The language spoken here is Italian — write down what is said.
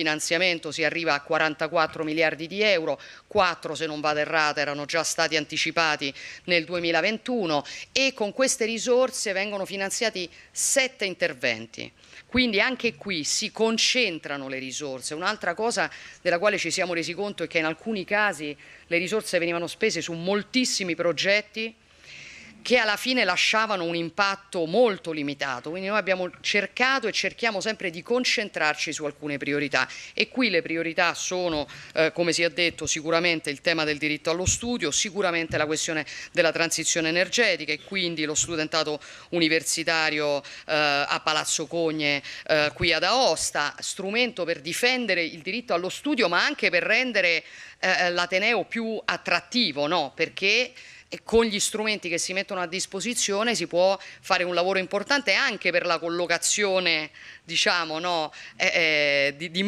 finanziamento si arriva a 44 miliardi di euro, 4 se non vado errata erano già stati anticipati nel 2021 e con queste risorse vengono finanziati sette interventi. Quindi anche qui si concentrano le risorse. Un'altra cosa della quale ci siamo resi conto è che in alcuni casi le risorse venivano spese su moltissimi progetti che alla fine lasciavano un impatto molto limitato. Quindi noi abbiamo cercato e cerchiamo sempre di concentrarci su alcune priorità e qui le priorità sono, eh, come si è detto, sicuramente il tema del diritto allo studio, sicuramente la questione della transizione energetica e quindi lo studentato universitario eh, a Palazzo Cogne eh, qui ad Aosta, strumento per difendere il diritto allo studio ma anche per rendere eh, l'Ateneo più attrattivo, no? perché e con gli strumenti che si mettono a disposizione si può fare un lavoro importante anche per la collocazione diciamo, no, eh, eh, di, di